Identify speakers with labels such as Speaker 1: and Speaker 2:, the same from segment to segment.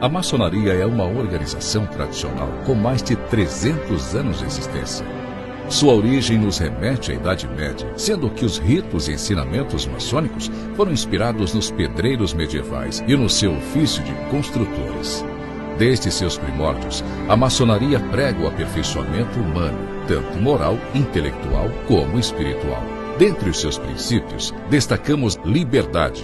Speaker 1: A maçonaria é uma organização tradicional com mais de 300 anos de existência. Sua origem nos remete à Idade Média, sendo que os ritos e ensinamentos maçônicos foram inspirados nos pedreiros medievais e no seu ofício de construtores. Desde seus primórdios, a maçonaria prega o aperfeiçoamento humano, tanto moral, intelectual como espiritual. Dentre os seus princípios, destacamos liberdade,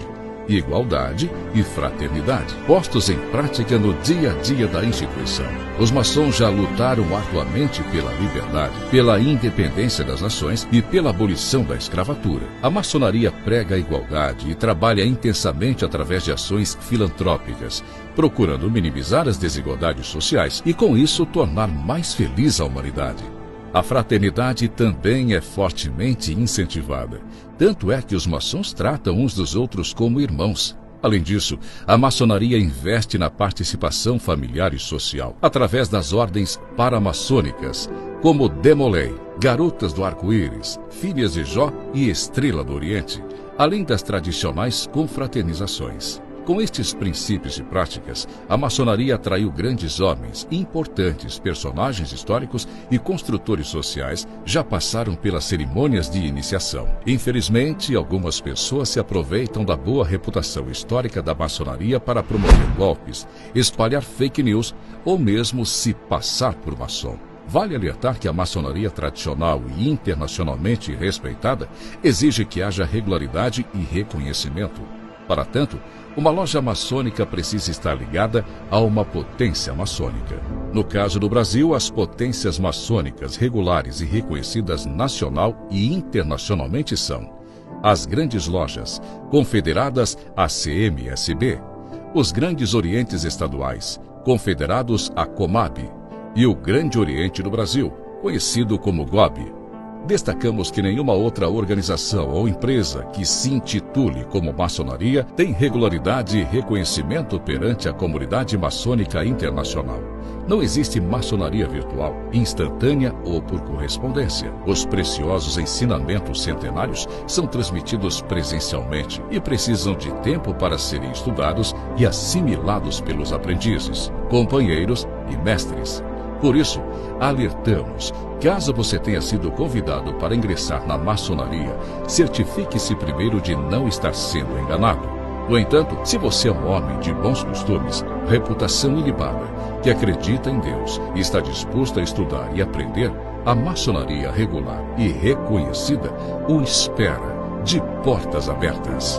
Speaker 1: igualdade e fraternidade, postos em prática no dia a dia da instituição. Os maçons já lutaram arduamente pela liberdade, pela independência das nações e pela abolição da escravatura. A maçonaria prega a igualdade e trabalha intensamente através de ações filantrópicas, procurando minimizar as desigualdades sociais e, com isso, tornar mais feliz a humanidade. A fraternidade também é fortemente incentivada. Tanto é que os maçons tratam uns dos outros como irmãos. Além disso, a maçonaria investe na participação familiar e social, através das ordens paramaçônicas, como Demolei, Garotas do Arco-Íris, Filhas de Jó e Estrela do Oriente, além das tradicionais confraternizações. Com estes princípios e práticas, a maçonaria atraiu grandes homens, importantes personagens históricos e construtores sociais já passaram pelas cerimônias de iniciação. Infelizmente, algumas pessoas se aproveitam da boa reputação histórica da maçonaria para promover golpes, espalhar fake news ou mesmo se passar por maçom. Vale alertar que a maçonaria tradicional e internacionalmente respeitada exige que haja regularidade e reconhecimento. Para tanto, uma loja maçônica precisa estar ligada a uma potência maçônica. No caso do Brasil, as potências maçônicas regulares e reconhecidas nacional e internacionalmente são as grandes lojas, confederadas à CMSB, os grandes orientes estaduais, confederados à Comab, e o Grande Oriente do Brasil, conhecido como GOB. Destacamos que nenhuma outra organização ou empresa que se intitule como maçonaria tem regularidade e reconhecimento perante a comunidade maçônica internacional. Não existe maçonaria virtual, instantânea ou por correspondência. Os preciosos ensinamentos centenários são transmitidos presencialmente e precisam de tempo para serem estudados e assimilados pelos aprendizes, companheiros e mestres. Por isso, alertamos: caso você tenha sido convidado para ingressar na maçonaria, certifique-se primeiro de não estar sendo enganado. No entanto, se você é um homem de bons costumes, reputação ilibada, que acredita em Deus e está disposto a estudar e aprender, a maçonaria regular e reconhecida o espera de portas abertas.